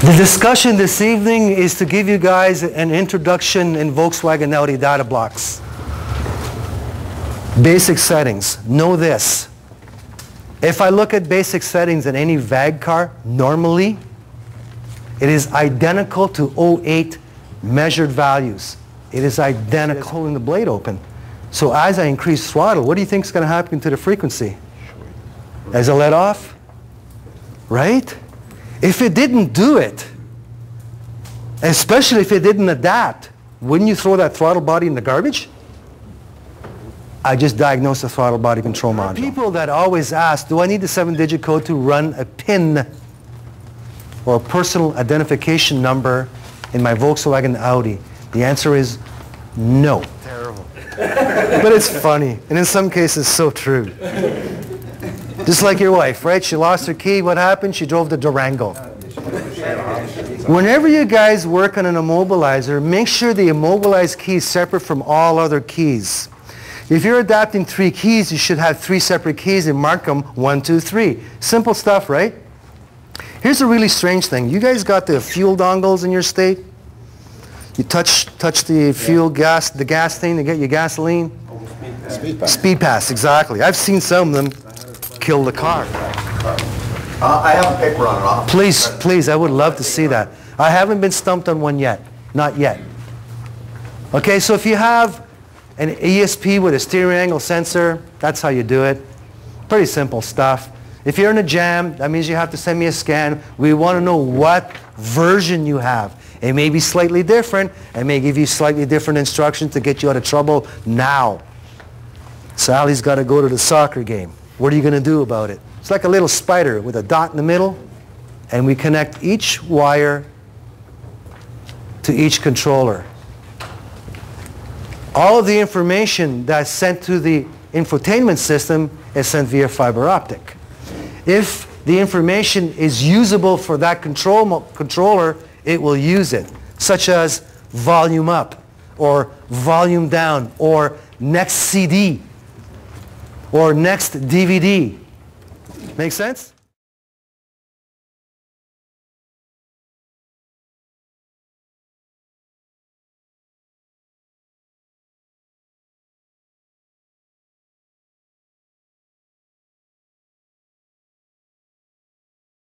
The discussion this evening is to give you guys an introduction in Volkswagen Audi data blocks. Basic settings. Know this. If I look at basic settings in any VAG car, normally, it is identical to 08 measured values. It is identical. It's holding the blade open. So as I increase throttle, what do you think is going to happen to the frequency? As I let off? Right? If it didn't do it, especially if it didn't adapt, wouldn't you throw that throttle body in the garbage? I just diagnosed a throttle body control module. People that always ask, do I need the seven-digit code to run a PIN or a personal identification number in my Volkswagen Audi? The answer is no. Terrible. but it's funny, and in some cases, so true. Just like your wife, right? She lost her key. What happened? She drove the Durango. Whenever you guys work on an immobilizer, make sure the immobilized key is separate from all other keys. If you're adapting three keys, you should have three separate keys and mark them one, two, three. Simple stuff, right? Here's a really strange thing. You guys got the fuel dongles in your state? You touch, touch the fuel gas, the gas thing to get your gasoline? Speed pass. Speed pass, exactly. I've seen some of them kill the car. Uh, I have a paper on it. Please, please, I would love to see that. I haven't been stumped on one yet. Not yet. Okay, so if you have an ESP with a steering angle sensor, that's how you do it. Pretty simple stuff. If you're in a jam, that means you have to send me a scan. We want to know what version you have. It may be slightly different. It may give you slightly different instructions to get you out of trouble now. Sally's got to go to the soccer game. What are you going to do about it? It's like a little spider with a dot in the middle, and we connect each wire to each controller all of the information that's sent to the infotainment system is sent via fiber optic. If the information is usable for that control controller, it will use it, such as volume up, or volume down, or next CD, or next DVD. Make sense?